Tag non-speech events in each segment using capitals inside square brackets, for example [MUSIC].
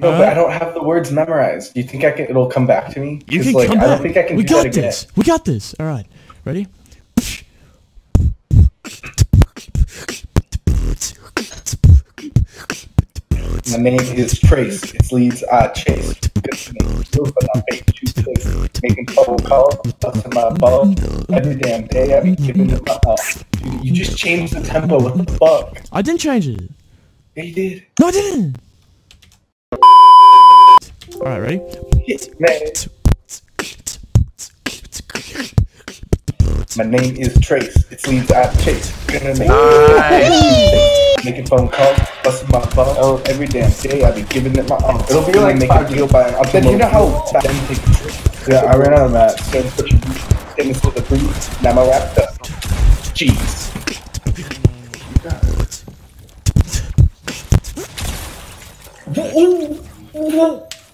No, but I don't have the words memorized. Do you think I can? It'll come back to me. You can like, come I don't think I can we got this. We got this. All right. Ready? My name is Trace. It's Leeds uh, Chase. Good to me. Proof but not fake. Shoot face. Making phone calls. Busting my balls. Every damn day I be giving it my all. Dude, you just changed the tempo. What the fuck? I didn't change it. Yeah, you did. No, I didn't. All right, ready? My name is Trace. It's Leeds at Chase. Gonna make making phone calls, busting my balls. Oh, every damn day I be giving it my all. It'll be like make a deal by. I bet you know how. Yeah, I ran out of that. So put your statements to the brief. Now my wrapped up. Jeez.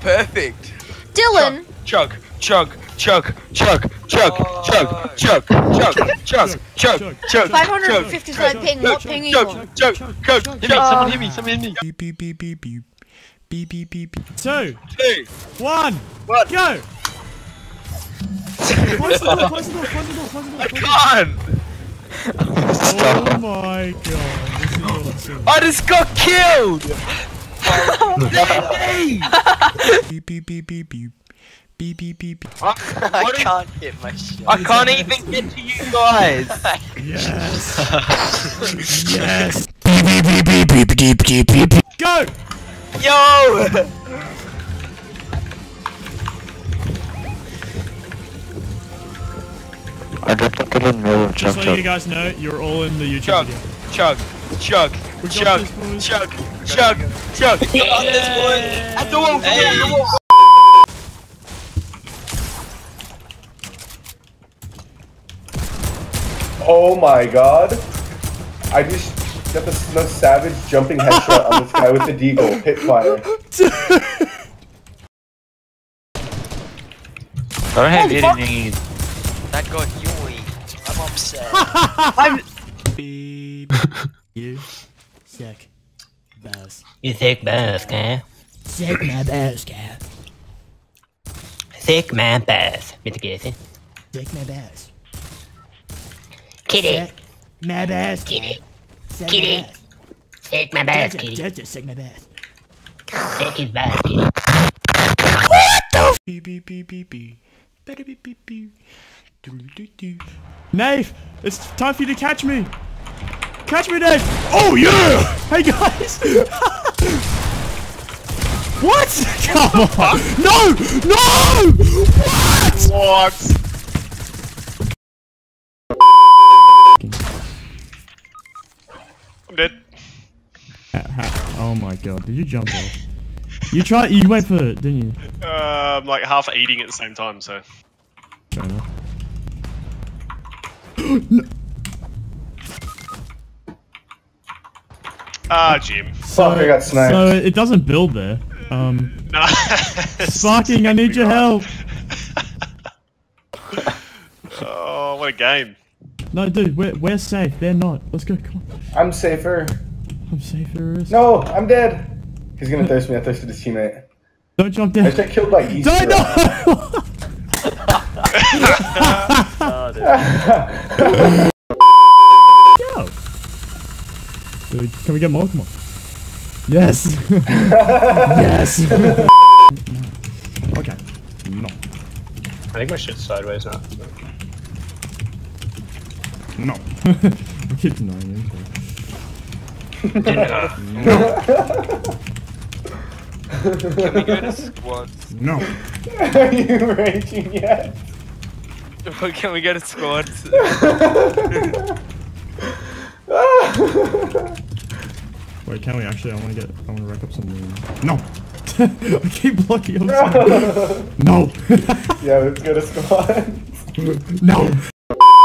Perfect. Dylan, Chug, chug, chug, chug, chug, chug, chug, chug, chug, chug, chug, 555 ping. What ping are you on? chug, chug, chug, Hit me, someone hit me, someone hit me. Beep beep beep beep beep beep beep beep beep. Two, two, one, one. go. Close the door, close the door, close the door, close the door. Can't. Oh my god, this is awesome. I just got killed. Beep beep beep beep beep beep beep. I can't hit my shit. I can't even get to you guys. Yes. yes. Beep beep beep beep beep beep beep beep. beep. Go. Yo. I dropped a in middle, Just so you guys know, you're all in the YouTube Chug, video. chug, chug, chug, chug, chug, chug. You got this, boys. At the wall, the wall, the wall. Oh my god. I just got the most savage jumping headshot on this guy with the deagle. Hit fire. Don't have anything. That got Yui. I'm upset. [LAUGHS] I'm. [LAUGHS] [LAUGHS] Beep. you. Sick. Bass. You thick bass, guy. Sick my bass, cat. Thick man bass. Lite grisig. Sick my bass. Kitty. My bass. Kitty. Sick Kitty. Thick my bass, kitty. just, just sick my bass. Thick his bass, kitty. Beep beep beep beep beep. Beep beep beep beep. Doo-doo-doo-doo. Nave, it's time for you to catch me. Catch me, Nave. Oh yeah! Hey guys. [LAUGHS] what? [LAUGHS] Come on. No! No! What? What? I'm dead. Oh my god, did you jump off? You tried, you went for it, didn't you? Uh, I'm like half eating at the same time, so. Fair enough. [GASPS] Ah, Jim. Fuck, I got sniped. So it doesn't build there. Um, Nah. [LAUGHS] Sparking, I need your [LAUGHS] help. Oh, what a game. No, dude, we're, we're safe. They're not. Let's go. Come on. I'm safer. I'm safer. No, I'm dead. He's gonna thirst me. I thirsted his teammate. Don't jump I down. just got killed by Easter. Don't no! Yo. [LAUGHS] Dude, can we get more? Come on. Yes. [LAUGHS] yes. okay. No. I think my shit's sideways now. No. I [LAUGHS] keep denying it. Can we go to squads? No. [LAUGHS] Are you raging yet? Can we go to squads? [LAUGHS] Wait, can we actually? I want to get. I want to rack up some. room. No. [LAUGHS] I keep blocking. I'm no. [LAUGHS] Yeah, let's go to squad. no.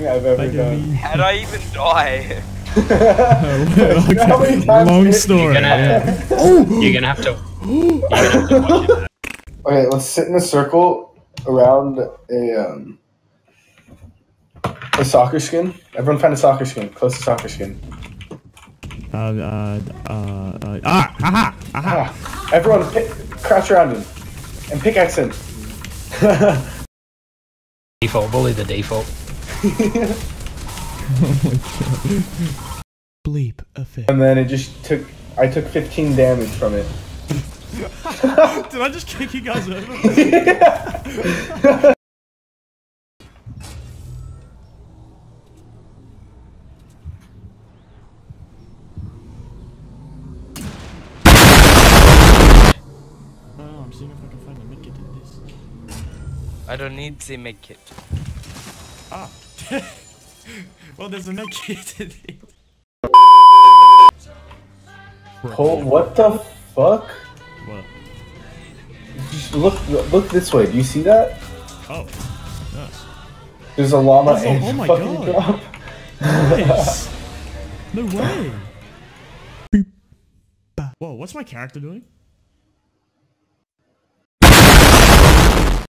I've ever done. How'd I even die? okay. How many times Long story. You're gonna, yeah. Oh. you're gonna have to. You're gonna have to watch it. Okay, let's sit in a circle around a um a soccer skin. Everyone find a soccer skin. Close to soccer skin. Uh, uh, uh, uh, ah, aha, aha. Ah, everyone pick, crouch around him and pickaxe him. [LAUGHS] Default, bully the default. [LAUGHS] Bleep effect. and then it just took. I took 15 damage from it. [LAUGHS] Did I just kick you guys over? Seeing if I can find a medkit in this. I don't need the med kit. Ah. [LAUGHS] well, there's a medkit in it. Cole, what the fuck? What? Just look, look this way. Do you see that? Oh. Yes. There's a llama Oh, and oh my fucking God. drop. Nice. [LAUGHS] no way. Whoa, what's my character doing?